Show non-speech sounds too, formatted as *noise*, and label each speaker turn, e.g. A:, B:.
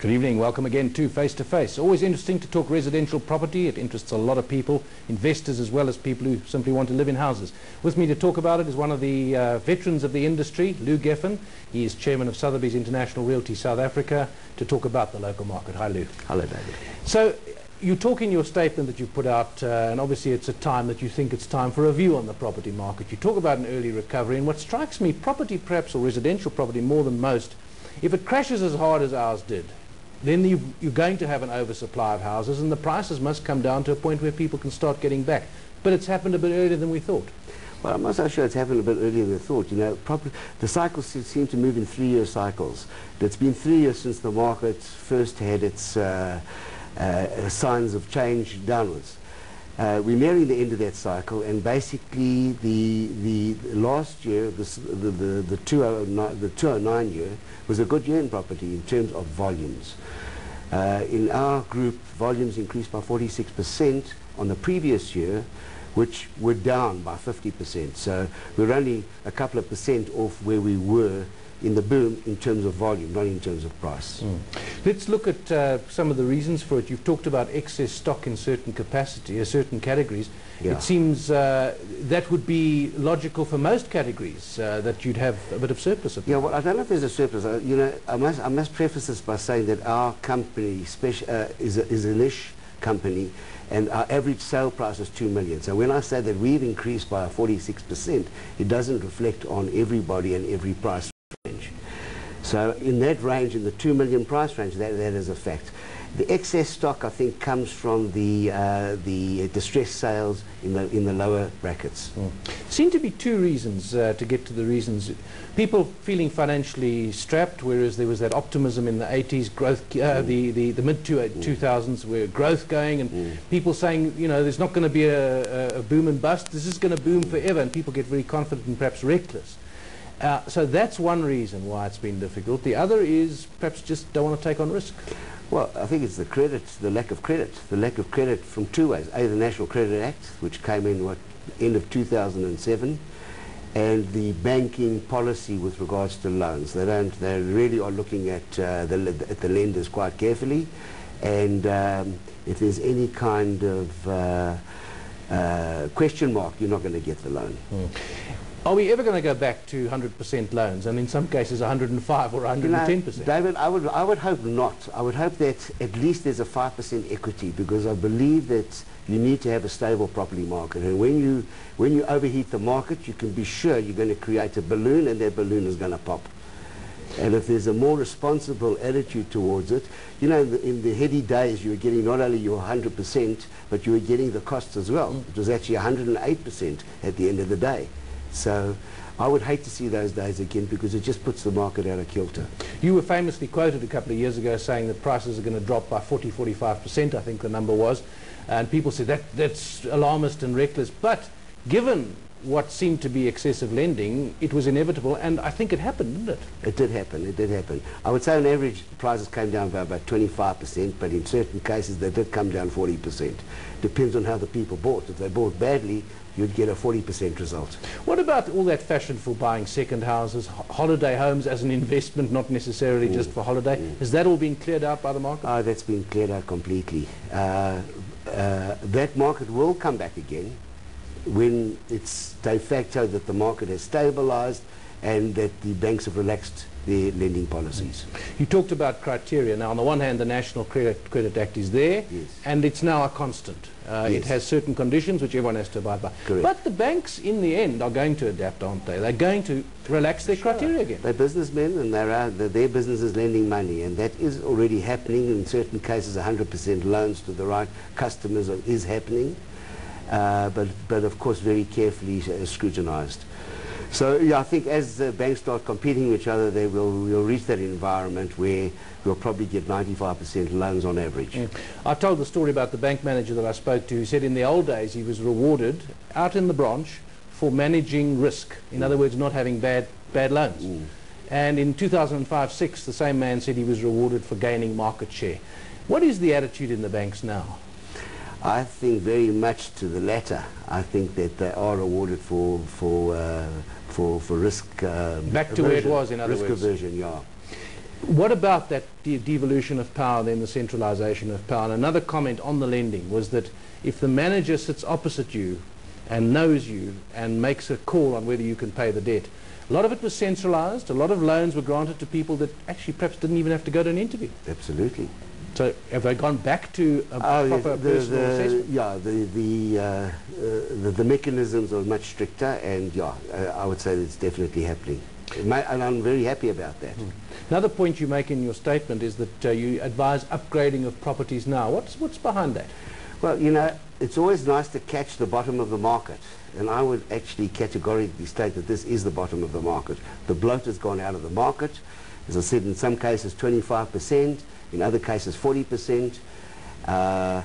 A: Good evening. Welcome again to Face to Face. Always interesting to talk residential property. It interests a lot of people, investors as well as people who simply want to live in houses. With me to talk about it is one of the uh, veterans of the industry, Lew Geffen. He is chairman of Sotheby's International Realty South Africa to talk about the local market. Hi, Lew.
B: Hello, David.
A: So you talk in your statement that you put out, uh, and obviously it's a time that you think it's time for a view on the property market. You talk about an early recovery, and what strikes me, property perhaps, or residential property more than most, if it crashes as hard as ours did, then you are going to have an oversupply of houses and the prices must come down to a point where people can start getting back. But it's happened a bit earlier than we thought.
B: Well, I'm not so sure it's happened a bit earlier than we thought. You know, probably the cycles seem to move in three-year cycles. It's been three years since the market first had its uh, uh, signs of change downwards. Uh, we're nearing the end of that cycle, and basically the the last year, the the the, the 209 the 209 year was a good year in property in terms of volumes. Uh, in our group, volumes increased by 46% on the previous year, which were down by 50%. So we're only a couple of percent off where we were in the boom in terms of volume, not in terms of price. Mm.
A: Let's look at uh, some of the reasons for it. You've talked about excess stock in certain capacity, uh, certain categories. Yeah. It seems uh, that would be logical for most categories, uh, that you'd have a bit of surplus of
B: Yeah, well, I don't know if there's a surplus. Uh, you know, I must, I must preface this by saying that our company uh, is, a, is a niche company and our average sale price is 2 million. So when I say that we've increased by 46%, it doesn't reflect on everybody and every price so in that range, in the 2 million price range, that, that is a fact. The excess stock, I think, comes from the, uh, the distressed sales in the, in the lower brackets. Mm.
A: Seem to be two reasons uh, to get to the reasons. People feeling financially strapped, whereas there was that optimism in the 80s, growth, uh, mm. the, the, the mid-2000s, mm. where growth going, and mm. people saying, you know, there's not going to be a, a, a boom and bust, this is going to boom forever, and people get very confident and perhaps reckless. Uh, so that's one reason why it's been difficult. The other is perhaps just don't want to take on risk.
B: Well, I think it's the credit, the lack of credit. The lack of credit from two ways. A, the National Credit Act, which came in, what, end of 2007, and the banking policy with regards to loans. They don't, they really are looking at, uh, the, at the lenders quite carefully, and um, if there's any kind of uh, uh, question mark, you're not going to get the loan. Mm.
A: Are we ever going to go back to 100% loans and in some cases 105 or 110%? You know,
B: David, I would, I would hope not. I would hope that at least there's a 5% equity because I believe that you need to have a stable property market. And when you, when you overheat the market, you can be sure you're going to create a balloon and that balloon is going to pop. And if there's a more responsible attitude towards it, you know, in the, in the heady days, you were getting not only your 100%, but you were getting the costs as well. Mm. It was actually 108% at the end of the day. So I would hate to see those days again because it just puts the market out of kilter.
A: You were famously quoted a couple of years ago saying that prices are going to drop by 40, 45%, I think the number was. And people said that that's alarmist and reckless. But given what seemed to be excessive lending, it was inevitable, and I think it happened, didn't it?
B: It did happen, it did happen. I would say on average, prices came down by about 25%, but in certain cases, they did come down 40%. Depends on how the people bought. If they bought badly, you'd get a 40% result.
A: What about all that fashion for buying second houses, holiday homes as an *laughs* investment, not necessarily mm. just for holiday? Mm. Has that all been cleared out by the market?
B: Oh, that's been cleared out completely. Uh, uh, that market will come back again when it's de facto that the market has stabilized and that the banks have relaxed their lending policies.
A: You talked about criteria. Now, on the one hand, the National Credit, Credit Act is there, yes. and it's now a constant. Uh, yes. It has certain conditions which everyone has to abide by. Correct. But the banks, in the end, are going to adapt, aren't they? They're going to relax their sure. criteria again.
B: They're businessmen, and they're, uh, their business is lending money, and that is already happening. In certain cases, 100% loans to the right customers is happening uh, but, but of course very carefully uh, scrutinized. So yeah, I think as the banks start competing with each other, they will will reach that environment where we'll probably get 95% loans on average.
A: Yeah. I told the story about the bank manager that I spoke to. who said in the old days he was rewarded out in the branch for managing risk. In mm. other words, not having bad bad loans. Mm. And in 2005-6, the same man said he was rewarded for gaining market share. What is the attitude in the banks now?
B: I think very much to the latter. I think that they are rewarded for for uh, for for risk.
A: Um, Back to aversion, where it was, in other
B: risk
A: words.
B: aversion, yeah.
A: What about that de- devolution of power, then the centralization of power? And another comment on the lending was that if the manager sits opposite you and knows you and makes a call on whether you can pay the debt, a lot of it was centralized. A lot of loans were granted to people that actually perhaps didn't even have to go to an interview.
B: Absolutely.
A: So have they gone back to a
B: Oh,
A: proper
B: the,
A: personal
B: the,
A: assessment?
B: yeah, the the, uh, uh, the the mechanisms are much stricter, and yeah, uh, I would say it's definitely happening, may- and I'm very happy about that.
A: Another point you make in your statement is that uh, you advise upgrading of properties now. What's, what's behind that?
B: Well, you know, it's always nice to catch the bottom of the market, and I would actually categorically state that this is the bottom of the market. The bloat has gone out of the market. As I said, in some cases 25%, in other cases 40%. Uh,